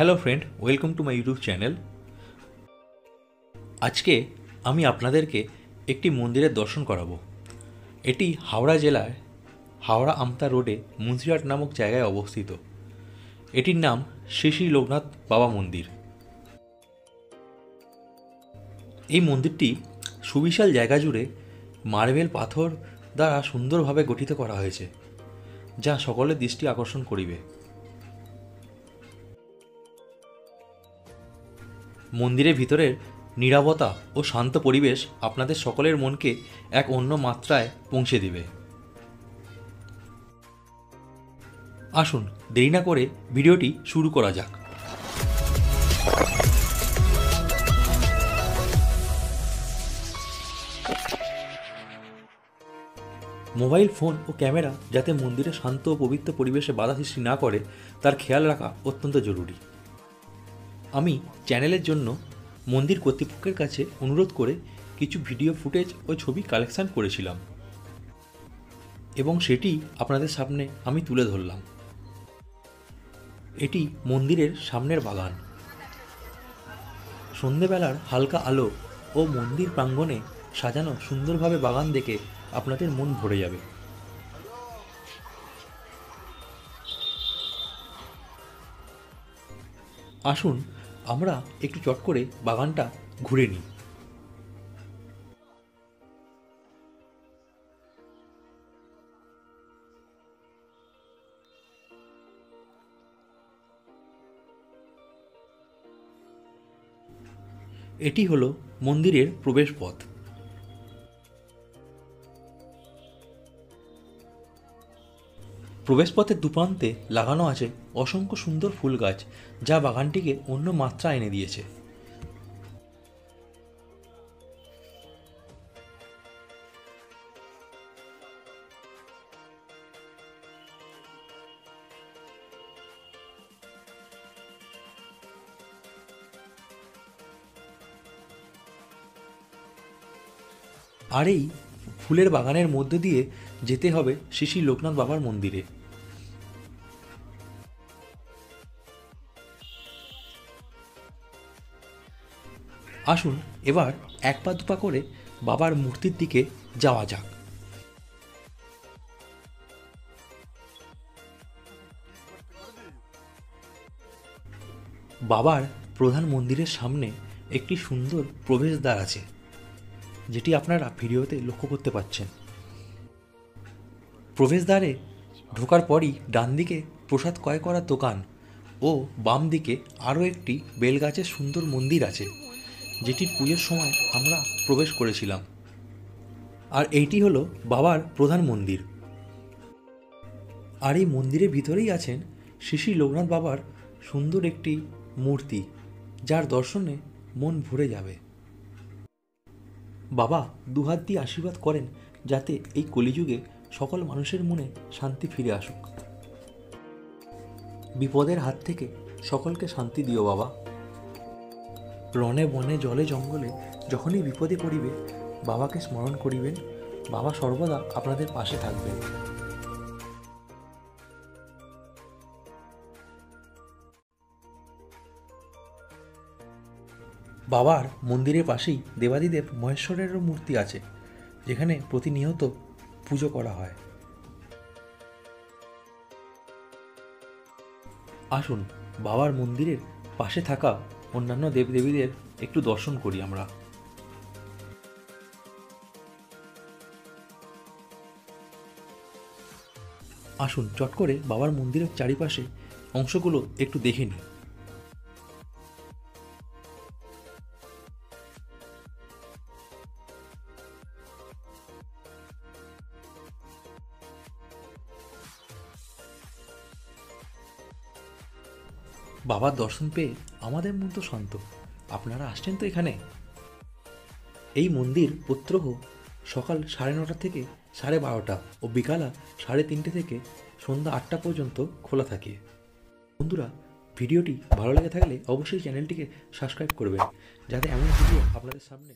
Hello friend welcome to my YouTube channel আজকে আমি আপনাদেরকে একটি মন্দিরের দর্শন করাবো। এটি হাওড়া জেলার হাওড়া আমতা রোডে মুন্সিরহাট নামক জায়গায় অবস্থিত। এটির নাম শ্রী শ্রী লোকনাথ বাবা মন্দির। এই মন্দিরটি সুবিশাল জায়গা জুড়ে মার্বেল পাথর দ্বারা সুন্দরভাবে গঠিত করা হয়েছে, যা সকলের দৃষ্টি আকর্ষণ করিবে। মন্দিরের ভিতরের নীরবতা ও শান্ত পরিবেশ আপনাদের সকলের মনকে এক অন্য মাত্রায় পৌঁছে দিবে। আসুন, দেরি না করে ভিডিওটি শুরু করা যাক। মোবাইল ফোন ও ক্যামেরা যাতে মন্দিরের শান্ত ও পবিত্র পরিবেশে বাধা সৃষ্টি না করে, তার খেয়াল রাখা অত্যন্ত জরুরি। আমি চ্যানেলের জন্য মন্দির কর্তৃপক্ষের কাছে অনুরোধ করে কিছু ভিডিও ফুটেজ ও ছবি কালেকশান করেছিলাম এবং সেটি আপনাদের সামনে আমি তুলে ধরলাম। এটি মন্দিরের সামনের বাগান। সন্ধেবেলার হালকা আলো ও মন্দির প্রাঙ্গণে সাজানো সুন্দরভাবে বাগান দেখে আপনাদের মন ভরে যাবে। আসুন আমরা একটু চট করে বাগানটা ঘুরে নিই। এটি হলো মন্দিরের প্রবেশ পথ প্রবেশপথের দুপ্রান্তে লাগানো আছে অসংখ্য সুন্দর ফুল গাছ যা বাগানটিকে অন্য মাত্রা এনে দিয়েছে। আর এই ফুলের বাগানের মধ্য দিয়ে যেতে হবে শ্রী শ্রী লোকনাথ বাবার মন্দিরে। আসুন, এবার এক পা দুপা করে বাবার মূর্তির দিকে যাওয়া যাক। বাবার প্রধান মন্দিরের সামনে একটি সুন্দর প্রবেশদ্বার আছে, যেটি আপনারা ভিডিওতে লক্ষ্য করতে পাচ্ছেন। প্রবেশদ্বারে ঢোকার পরই ডান দিকে প্রসাদ ক্রয় করার দোকান ও বাম দিকে আরও একটি বেলগাছের সুন্দর মন্দির আছে। যেটির পুজোর সময় আমরা প্রবেশ করেছিলাম। আর এইটি হলো বাবার প্রধান মন্দির। আর এই মন্দিরের ভিতরেই আছেন শ্রী লোকনাথ বাবার সুন্দর একটি মূর্তি, যার দর্শনে মন ভরে যাবে। বাবা দুহাত দিয়ে আশীর্বাদ করেন যাতে এই কলিযুগে সকল মানুষের মনে শান্তি ফিরে আসুক। বিপদের হাত থেকে সকলকে শান্তি দিও বাবা। রনে বনে জলে জঙ্গলে যখনই বিপদে পড়িবে, বাবাকে স্মরণ করিবেন। বাবা সর্বদা আপনাদের পাশে থাকবেন। বাবার মন্দিরের পাশেই দেবাদিদেব মহেশ্বরেরও মূর্তি আছে, যেখানে প্রতিনিয়ত পুজো করা হয়। আসুন, বাবার মন্দিরের পাশে থাকা অন্যান্য দেবদেবীদের একটু দর্শন করি আমরা। আসুন, চট করে বাবার মন্দিরের চারিপাশে অংশগুলো একটু দেখে নিই। বাবার দর্শন পেয়ে আমাদের মন তো শান্ত। আপনারা আসছেন তো এখানে? এই মন্দির প্রত্যহ সকাল সাড়ে নটা থেকে সাড়ে বারোটা ও বিকালা সাড়ে তিনটে থেকে সন্ধ্যা আটটা পর্যন্ত খোলা থাকে। বন্ধুরা, ভিডিওটি ভালো লেগে থাকলে অবশ্যই চ্যানেলটিকে সাবস্ক্রাইব করবেন। যাতে এমন ভিডিও আপনাদের সামনে